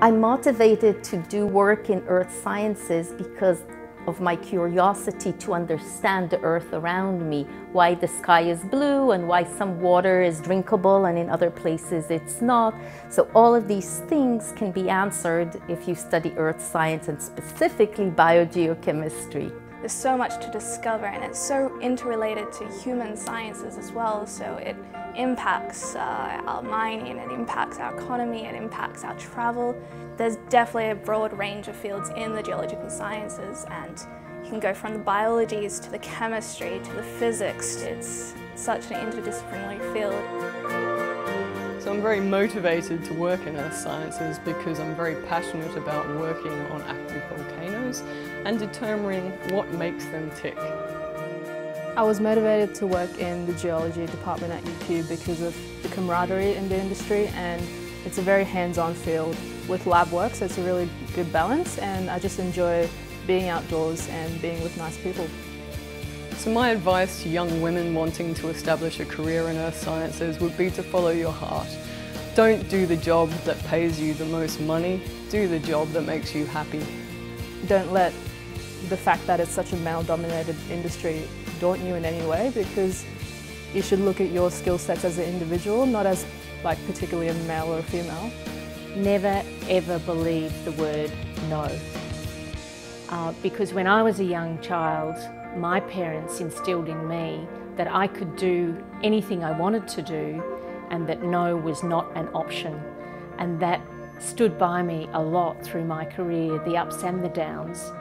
I'm motivated to do work in earth sciences because of my curiosity to understand the earth around me, why the sky is blue and why some water is drinkable and in other places it's not. So all of these things can be answered if you study earth science and specifically biogeochemistry. There's so much to discover and it's so interrelated to human sciences as well, so it impacts uh, our mining, it impacts our economy, it impacts our travel. There's definitely a broad range of fields in the geological sciences and you can go from the biologies to the chemistry to the physics. It's such an interdisciplinary field. So I'm very motivated to work in earth sciences because I'm very passionate about working on active volcanoes and determining what makes them tick. I was motivated to work in the geology department at UQ because of the camaraderie in the industry and it's a very hands-on field with lab work so it's a really good balance and I just enjoy being outdoors and being with nice people. So my advice to young women wanting to establish a career in earth sciences would be to follow your heart. Don't do the job that pays you the most money, do the job that makes you happy. Don't let the fact that it's such a male-dominated industry daunt you in any way because you should look at your skill sets as an individual, not as like particularly a male or a female. Never ever believe the word no. Uh, because when I was a young child, my parents instilled in me that I could do anything I wanted to do and that no was not an option. And that stood by me a lot through my career, the ups and the downs.